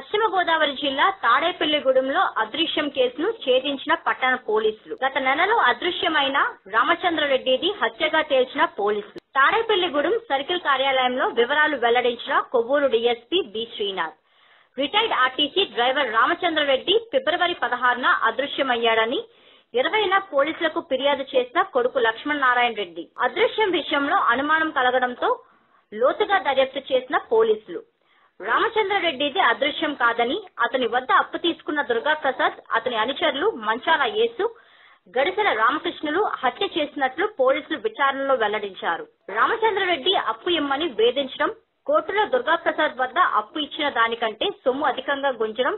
పశ్చిమ గోదావరి జిల్లా తాడేపల్లిగూడెంలో అదృశ్యం కేసును ఛేదించిన పట్టణ పోలీసులు. గత నెలలో అదృశ్యమైన రామచంద్రరెడ్డిది హత్యగా తేల్చిన పోలీసులు. తాడేపల్లిగూడెం సర్కిల్ కార్యాలయంలో వివరాలు వెల్లడించిన Kovvur DSP B Srinath. Retired RTC driver Ramachandra Reddy ఫిబ్రవరి పదహారున అదృశ్యమయ్యాడని ఇరవైన పోలీసులకు ఫిర్యాదు చేసిన కొడుకు లక్ష్మణ్ నారాయణ రెడ్డి. అదృశ్యం విషయంలో అనుమానం కలగడంతో లోతుగా దర్యాప్తు చేసిన పోలీసులు. రామచంద్రరెడ్డిది అదృశ్యం కాదని అతని వద్ద అప్పు తీసుకున్న దుర్గాప్రసాద్ అతని అనుచరులు మంచాల యేసు గడిసెల రామకృష్ణులు హత్య చేసినట్లు పోలీసులు విచారణలో వెల్లడించారు. రామచంద్రరెడ్డి అప్పు ఇమ్మని వేధించడం కోర్టులో దుర్గాప్రసాద్ వద్ద అప్పు ఇచ్చిన దానికంటే సొమ్ము అధికంగా గుంజడం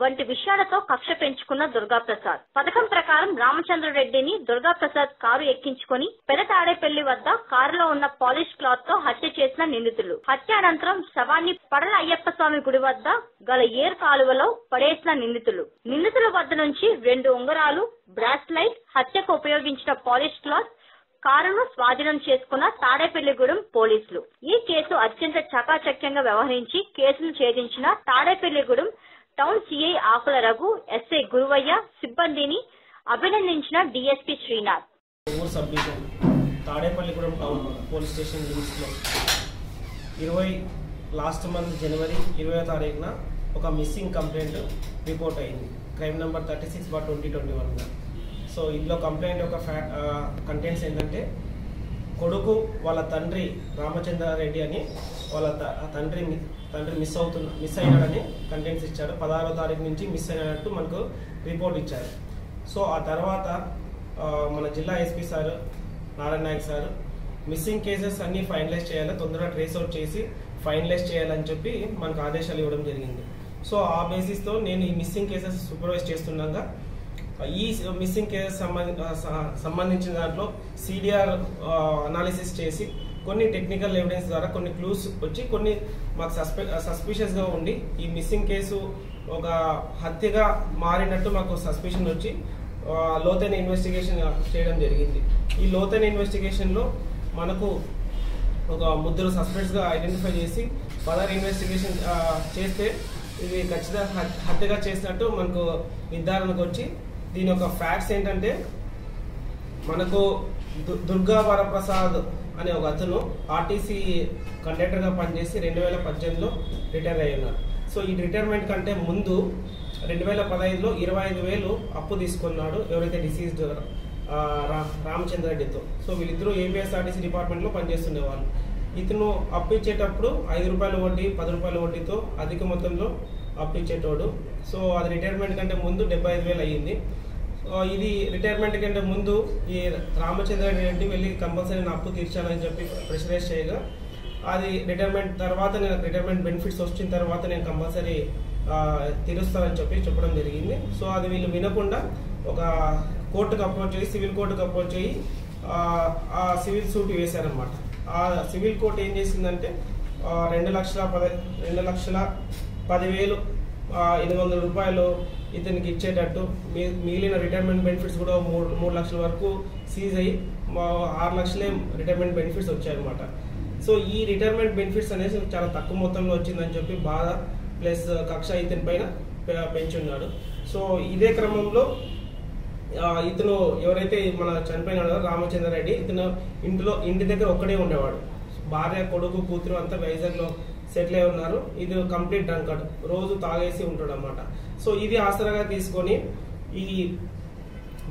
వంటి విషయాలతో కక్ష పెంచుకున్న దుర్గాప్రసాద్. పథకం ప్రకారం రామచంద్రరెడ్డిని దుర్గాప్రసాద్ కారు ఎక్కించుకొని పెదతాడేపల్లి వద్ద కారులో ఉన్న పాలిష్ క్లాత్తో హత్య చేసిన నిందితులు. హత్య అనంతరం శవాన్ని పడల అయ్యప్ప స్వామి గుడి వద్ద గల ఏర్ కాలువలో పడేసిన నిందితులు. నిందితుల వద్ద నుంచి రెండు ఉంగరాలు బ్రాస్లైట్ హత్యకు ఉపయోగించిన పాలిష్ క్లాత్ కారును స్వాధీనం చేసుకున్న తాడేపల్లిగూడెం పోలీసులు. ఈ కేసు అత్యంత చకాచక్యంగా వ్యవహరించి కేసును ఛేదించిన Tadepalligudem town CI Akula Raghu SI Guruvayya సిబ్బందిని అభినందించిన డీఎస్పీ శ్రీనాథ్. ఊరు sub division Tadepalligudem town police station లిమిట్స్లో ఇరవై లాస్ట్ మంత్ జనవరి ఇరవై తారీఖున ఒక మిస్సింగ్ కంప్లైంట్ రిపోర్ట్ అయింది. Crime number thirty six bar twenty twenty వన్గా. సో ఇందులో కంప్లైంట్ యొక్క ఫ్యా కంటెంట్స్ ఏంటంటే కొడుకు వాళ్ళ తండ్రి రామచంద్రారెడ్డి అని వాళ్ళ త- తండ్రి తండ్రి మిస్ అవుతున్న మిస్ అయినాడని కంటెంట్స్ ఇచ్చాడు. పదహారో తారీఖు నుంచి మిస్ అయినట్టు మనకు రిపోర్ట్ ఇచ్చారు. సో ఆ తర్వాత మన జిల్లా SP sir Narayana Nayak sir missing cases అన్నీ ఫైనలైజ్ చేయాలి తొందరగా ట్రేస్ అవుట్ చేసి ఫైనలైజ్ చేయాలని చెప్పి మనకు ఆదేశాలు ఇవ్వడం జరిగింది. సో ఆ బేసిస్తో నేను ఈ మిస్సింగ్ కేసెస్ సూపర్వైజ్ చేస్తుండగా ఈ మిస్సింగ్ కేసెస్ సంబంధించిన దాంట్లో సిడిఆర్ అనాలిసిస్ చేసి కొన్ని టెక్నికల్ ఎవిడెన్స్ ద్వారా కొన్ని క్లూస్ వచ్చి కొన్ని మాకు సస్పె సస్పిషియస్గా ఉండి ఈ మిస్సింగ్ కేసు ఒక హత్యగా మారినట్టు మాకు సస్పిషన్ వచ్చి లోతైన ఇన్వెస్టిగేషన్ చేయడం జరిగింది. ఈ లోతైన ఇన్వెస్టిగేషన్లో మనకు ఒక ముగ్గురు సస్పెక్ట్స్గా ఐడెంటిఫై చేసి ఫర్దర్ ఇన్వెస్టిగేషన్ చేస్తే ఇది ఖచ్చితంగా హత్యగా చేసినట్టు మనకు నిర్ధారణకు వచ్చి దీని యొక్క ఫ్యాక్ట్స్ ఏంటంటే మనకు దు- దుర్గా వరప్రసాద్ అనే ఒక అతను ఆర్టీసీ కండక్టర్గా పనిచేసి రెండు వేల పద్దెనిమిదిలో రిటైర్ అయి ఉన్నారు సో ఈ రిటైర్మెంట్ కంటే ముందు రెండు వేల పదహైదులో ఇరవై ఐదు వేలు అప్పు తీసుకున్నాడు ఎవరైతే డిసీజ్డ్ రామచంద్ర రెడ్డితో. సో వీళ్ళిద్దరూ ఏపీఎస్ఆర్టీసీ డిపార్ట్మెంట్లో పనిచేస్తుండేవాళ్ళు ఇతను అప్పు ఇచ్చేటప్పుడు ఐదు రూపాయల వడ్డీ పది రూపాయల వడ్డీతో అధిక మొత్తంలో అప్పించేటోడు. సో అది రిటైర్మెంట్ కంటే ముందు డెబ్బై ఐదు వేలు అయ్యింది. ఇది రిటైర్మెంట్ కంటే ముందు ఈ రామచంద్ర రెడ్డి వెళ్ళి కంపల్సరీ నా అప్పు తీర్చాలని చెప్పి ప్రెషరైజ్ చేయగా అది రిటైర్మెంట్ తర్వాత నేను రిటైర్మెంట్ బెనిఫిట్స్ వచ్చిన తర్వాత నేను కంపల్సరీ తీరుస్తానని చెప్పి చెప్పడం జరిగింది. సో అది వీళ్ళు వినకుండా ఒక కోర్టుకు అప్రోచ్ చేసి సివిల్ కోర్టుకు అప్రోచ్ అయ్యి ఆ, సివిల్ సూట్ వేశారనమాట ఆ సివిల్ కోర్టు ఏం చేసిందంటే రెండు లక్షల పద రెండు లక్షల పదివేలు ఎనిమిది వందల రూపాయలు ఇతనికి ఇచ్చేటట్టు మీ- మిగిలిన రిటైర్మెంట్ బెనిఫిట్స్ కూడా మూడు మూడు లక్షల వరకు సీజ్ అయ్యి మా ఆరు లక్షలే రిటైర్మెంట్ బెనిఫిట్స్ వచ్చాయన్నమాట. సో ఈ రిటైర్మెంట్ బెనిఫిట్స్ అనేసి చాలా తక్కువ మొత్తంలో వచ్చిందని చెప్పి బాధ ప్లస్ కక్ష ఇతని పైన పె- పెంచున్నాడు. సో ఇదే క్రమంలో ఇతను ఎవరైతే మన చనిపోయినాడో రామచంద్రారెడ్డి ఇతను ఇంటిలో ఇంటి దగ్గర ఒక్కడే ఉండేవాడు. భార్య కొడుకు కూతురు అంతా వైజాగ్లో సెటిల్ అయి ఉన్నారు. ఇది కంప్లీట్ డ్రంకడ్ రోజు తాగేసి ఉంటాడు అనమాట సో ఇది ఆసరాగా తీసుకొని ఈ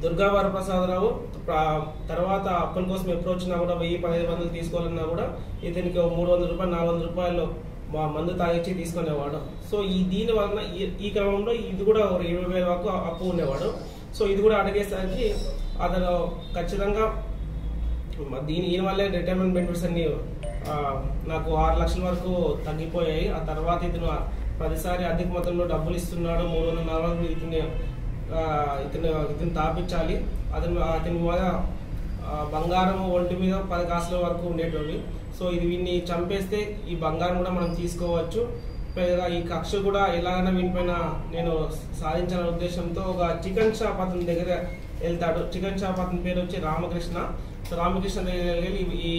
దుర్గా వరప్రసాదరావు రావు తర్వాత అప్పుల కోసం ఎప్పుడు వచ్చినా కూడా వెయ్యి పదిహేను వందలు తీసుకోవాలన్నా కూడా ఇతనికి మూడు వందల రూపాయలు నాలుగు వందల రూపాయలు మా మందు తాగిచ్చి తీసుకునేవాడు. సో ఈ దీని వలన ఈ- ఈ క్రమంలో ఇది కూడా ఒక ఇరవై వేల వరకు అప్పు ఉండేవాడు. సో ఇది కూడా అడిగేసరికి అతను ఖచ్చితంగా మ- దీని ఈయన వల్లే రిటైర్మెంట్ బెనిఫిట్స్ అన్ని నాకు ఆరు లక్షల వరకు తగ్గిపోయాయి. ఆ తర్వాత ఇతను ప్రతిసారి అధిక మొత్తంలో డబ్బులు ఇస్తున్నాడు. మూడు వందల నాలుగు వందలు ఇతని ఇతను ఇతను తాపించాలి. అతను అతని మీద బంగారం ఒంటి మీద పది కాసుల వరకు ఉండేటోళ్ళు సో ఇది వీన్ని చంపేస్తే ఈ బంగారం కూడా మనం తీసుకోవచ్చు. పైగా ఈ కక్ష కూడా ఎలాగైనా వీనిపైన నేను సాధించాలనే ఉద్దేశంతో ఒక చికెన్ షాప్ అతని దగ్గర వెళ్తాడు. చికెన్ షాప్ అతని పేరు వచ్చి రామకృష్ణ. సో రామకృష్ణ దగ్గర వెళ్ళి ఈ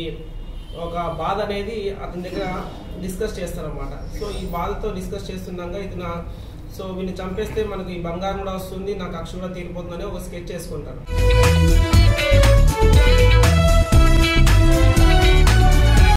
ఒక బాధ అనేది అతని దగ్గర డిస్కస్ చేస్తారనమాట సో ఈ బాధతో డిస్కస్ చేస్తుండగా ఇతను సో వీళ్ళు చంపేస్తే మనకి ఈ బంగారం కూడా వస్తుంది నాకు అక్ష కూడా తీరిపోతుందని ఒక స్కెచ్ చేసుకుంటారు.